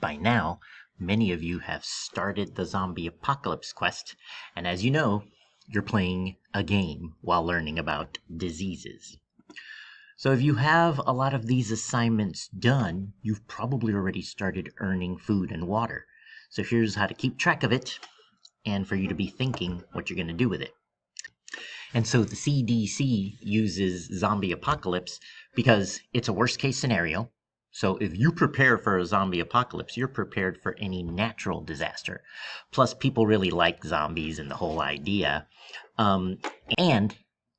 By now, many of you have started the zombie apocalypse quest, and as you know, you're playing a game while learning about diseases. So if you have a lot of these assignments done, you've probably already started earning food and water. So here's how to keep track of it and for you to be thinking what you're going to do with it. And so the CDC uses zombie apocalypse because it's a worst case scenario. So if you prepare for a zombie apocalypse, you're prepared for any natural disaster. Plus, people really like zombies and the whole idea. Um, and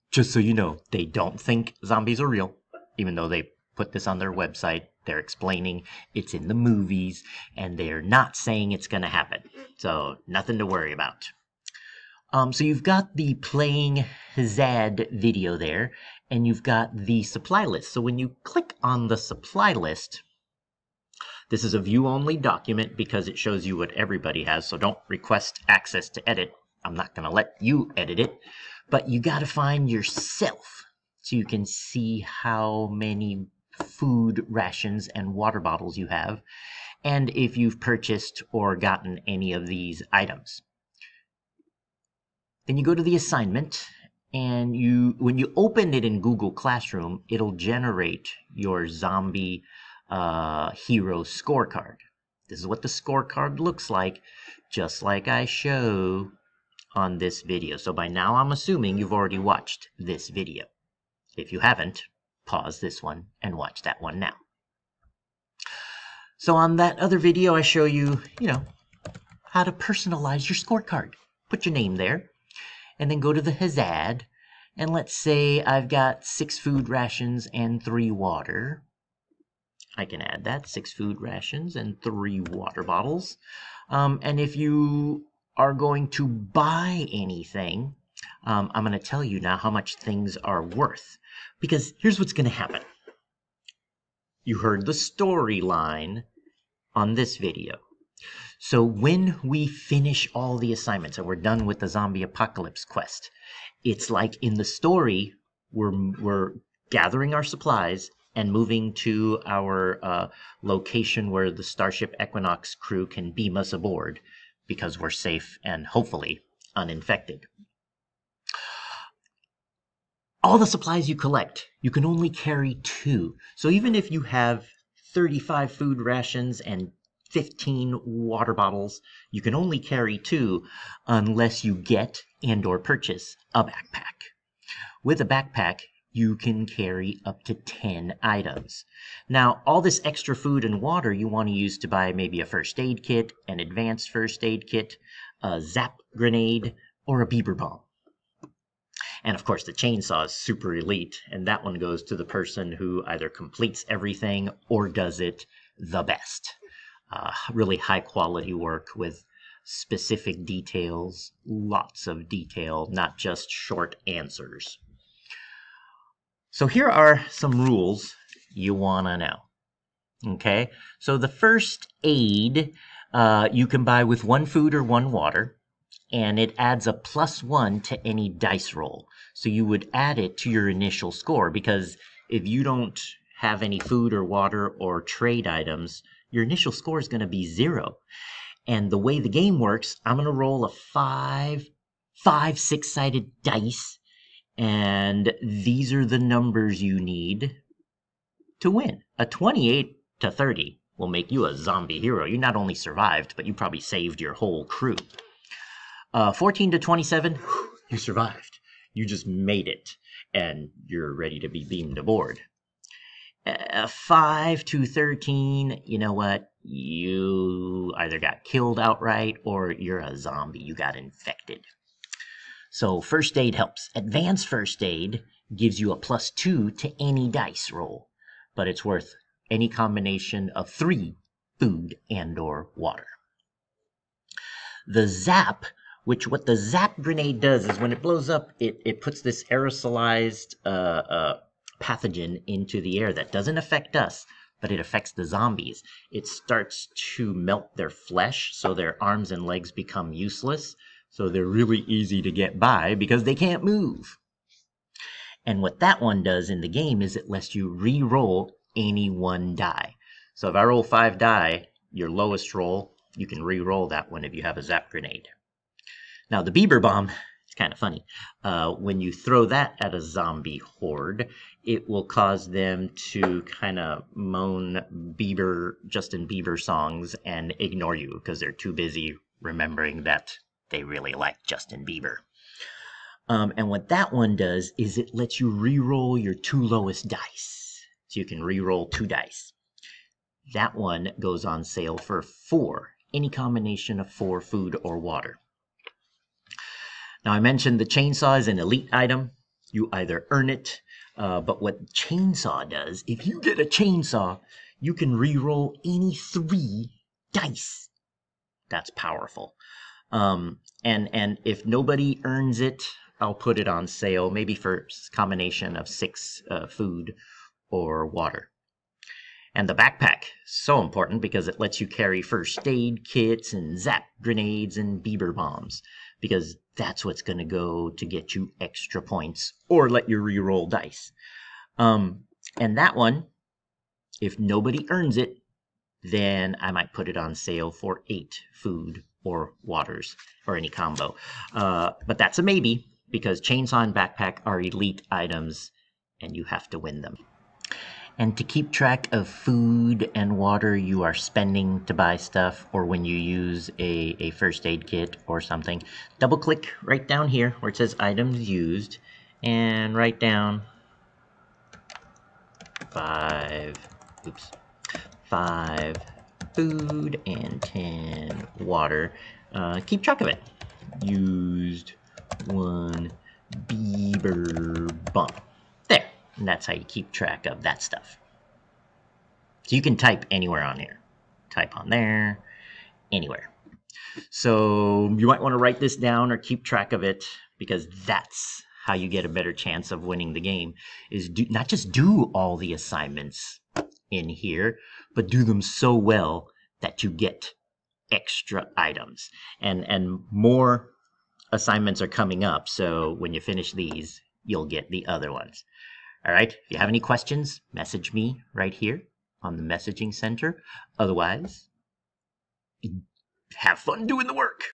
just so you know, they don't think zombies are real, even though they put this on their website. They're explaining it's in the movies, and they're not saying it's going to happen. So, nothing to worry about. Um, so you've got the playing HZAD video there, and you've got the supply list. So when you click on the supply list, this is a view-only document because it shows you what everybody has, so don't request access to edit. I'm not going to let you edit it, but you got to find yourself so you can see how many food rations and water bottles you have, and if you've purchased or gotten any of these items. Then you go to the assignment and you when you open it in Google Classroom, it'll generate your zombie uh, hero scorecard. This is what the scorecard looks like, just like I show on this video. So by now I'm assuming you've already watched this video. If you haven't, pause this one and watch that one now. So on that other video, I show you, you know, how to personalize your scorecard. Put your name there and then go to the HZAD. And let's say I've got six food rations and three water. I can add that six food rations and three water bottles. Um, and if you are going to buy anything, um, I'm going to tell you now how much things are worth. Because here's what's going to happen. You heard the storyline on this video. So when we finish all the assignments and we're done with the zombie apocalypse quest, it's like in the story we're we're gathering our supplies and moving to our uh, location where the Starship Equinox crew can beam us aboard because we're safe and hopefully uninfected. All the supplies you collect, you can only carry two. So even if you have 35 food rations and 15 water bottles. You can only carry two unless you get and or purchase a backpack. With a backpack, you can carry up to 10 items. Now, all this extra food and water you want to use to buy maybe a first aid kit, an advanced first aid kit, a zap grenade, or a Bieber bomb. And of course, the chainsaw is super elite, and that one goes to the person who either completes everything or does it the best uh, really high quality work with specific details, lots of detail, not just short answers. So here are some rules you want to know. Okay, so the first aid uh, you can buy with one food or one water, and it adds a plus one to any dice roll. So you would add it to your initial score because if you don't have any food or water or trade items, your initial score is going to be zero. And the way the game works, I'm going to roll a five, five six sided dice. And these are the numbers you need to win. A 28 to 30 will make you a zombie hero. You not only survived, but you probably saved your whole crew. Uh, 14 to 27, you survived. You just made it, and you're ready to be beamed aboard. Uh, 5 to 13, you know what? You either got killed outright or you're a zombie. You got infected. So, first aid helps. Advanced first aid gives you a plus 2 to any dice roll, but it's worth any combination of 3 food and or water. The zap which what the zap grenade does is when it blows up, it, it puts this aerosolized uh, uh, pathogen into the air that doesn't affect us, but it affects the zombies. It starts to melt their flesh, so their arms and legs become useless. So they're really easy to get by because they can't move. And what that one does in the game is it lets you re roll any one die. So if I roll five die, your lowest roll, you can re-roll that one if you have a zap grenade. Now the Bieber Bomb, kind of funny. Uh, when you throw that at a zombie horde, it will cause them to kind of moan Bieber, Justin Bieber songs and ignore you because they're too busy remembering that they really like Justin Bieber. Um, and what that one does is it lets you re-roll your two lowest dice. So you can re-roll two dice. That one goes on sale for four, any combination of four food or water. Now I mentioned the chainsaw is an elite item. You either earn it, uh, but what chainsaw does, if you get a chainsaw, you can re-roll any three dice. That's powerful. Um, and and if nobody earns it, I'll put it on sale, maybe for combination of six uh, food or water. And the backpack, so important because it lets you carry first aid kits and zap grenades and Bieber bombs, because that's what's going to go to get you extra points or let you re-roll dice. Um, and that one, if nobody earns it, then I might put it on sale for eight food or waters or any combo. Uh, but that's a maybe because chainsaw and backpack are elite items and you have to win them. And to keep track of food and water you are spending to buy stuff or when you use a, a first aid kit or something, double click right down here where it says items used and write down five, oops, five food and 10 water. Uh, keep track of it. Used one Bieber bomb. And that's how you keep track of that stuff. So you can type anywhere on here. Type on there, anywhere. So you might want to write this down or keep track of it because that's how you get a better chance of winning the game is do not just do all the assignments in here, but do them so well that you get extra items. And and more assignments are coming up, so when you finish these, you'll get the other ones. All right, if you have any questions, message me right here on the messaging center. Otherwise, have fun doing the work.